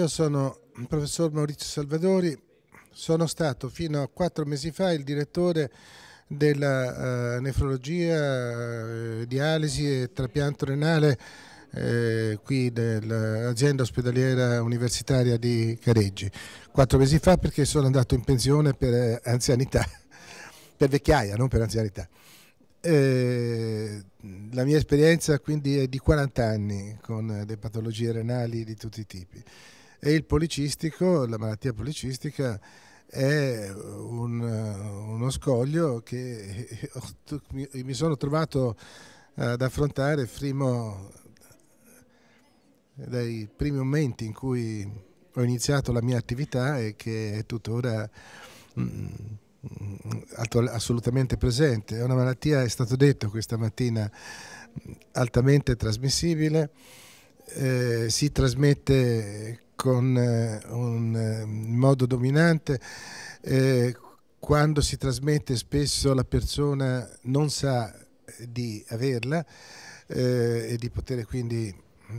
Io sono il professor Maurizio Salvadori, sono stato fino a quattro mesi fa il direttore della uh, nefrologia, uh, dialisi e trapianto renale eh, qui dell'azienda ospedaliera universitaria di Careggi. Quattro mesi fa perché sono andato in pensione per eh, anzianità, per vecchiaia, non per anzianità. Eh, la mia esperienza quindi è di 40 anni con le patologie renali di tutti i tipi e il policistico, la malattia policistica è un, uno scoglio che mi sono trovato ad affrontare primo, dai primi momenti in cui ho iniziato la mia attività e che è tuttora mm, assolutamente presente. È una malattia, è stato detto questa mattina, altamente trasmissibile, eh, si trasmette con eh, un eh, modo dominante. Eh, quando si trasmette spesso la persona non sa di averla eh, e di poter quindi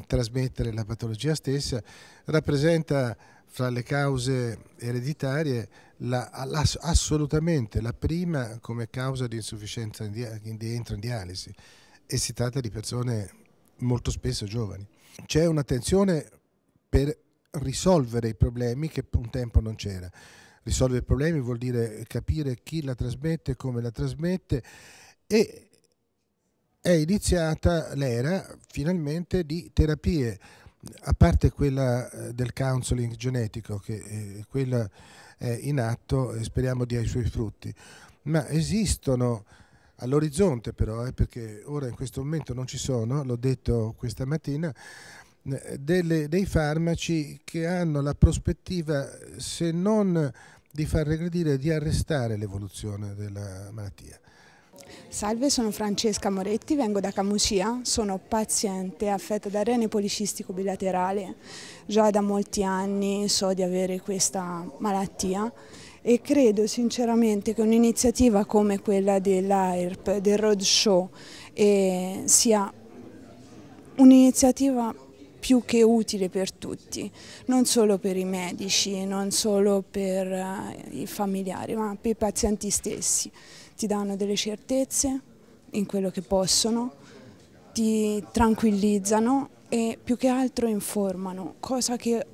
trasmettere la patologia stessa, rappresenta fra le cause ereditarie la, la, assolutamente la prima come causa di insufficienza in, di entro in dialisi e si tratta di persone molto spesso giovani. C'è un'attenzione per risolvere i problemi che un tempo non c'era. Risolvere i problemi vuol dire capire chi la trasmette, come la trasmette e è iniziata l'era finalmente di terapie, a parte quella eh, del counseling genetico, che eh, quella è in atto e speriamo dia i suoi frutti, ma esistono all'orizzonte però, eh, perché ora in questo momento non ci sono, l'ho detto questa mattina, delle, dei farmaci che hanno la prospettiva, se non di far regredire, di arrestare l'evoluzione della malattia. Salve, sono Francesca Moretti, vengo da Camusia, sono paziente affetta da rene policistico bilaterale, già da molti anni so di avere questa malattia e credo sinceramente che un'iniziativa come quella dell'AIRP, del Roadshow, eh, sia un'iniziativa più che utile per tutti, non solo per i medici, non solo per uh, i familiari, ma per i pazienti stessi. Ti danno delle certezze in quello che possono, ti tranquillizzano e più che altro informano, cosa che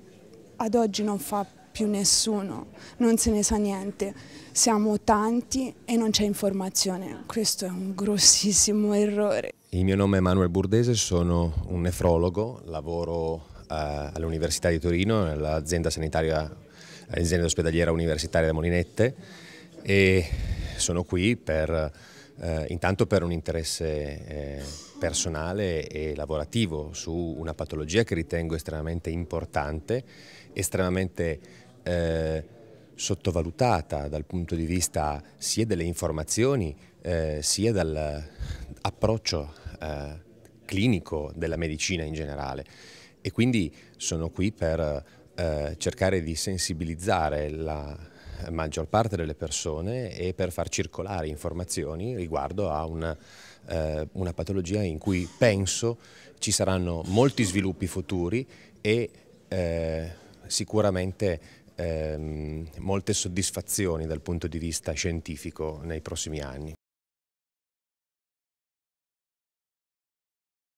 ad oggi non fa più nessuno, non se ne sa niente. Siamo tanti e non c'è informazione, questo è un grossissimo errore. Il mio nome è Manuel Burdese, sono un nefrologo, lavoro eh, all'Università di Torino, nell'azienda sanitaria, ospedaliera universitaria da Molinette e sono qui per, eh, intanto per un interesse eh, personale e lavorativo su una patologia che ritengo estremamente importante, estremamente eh, sottovalutata dal punto di vista sia delle informazioni eh, sia dall'approccio eh, clinico della medicina in generale. E quindi sono qui per eh, cercare di sensibilizzare la maggior parte delle persone e per far circolare informazioni riguardo a una, eh, una patologia in cui penso ci saranno molti sviluppi futuri e eh, sicuramente ehm, molte soddisfazioni dal punto di vista scientifico nei prossimi anni.